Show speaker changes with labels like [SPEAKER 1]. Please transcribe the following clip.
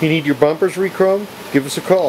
[SPEAKER 1] You need your bumpers re-chromed? Give us a call.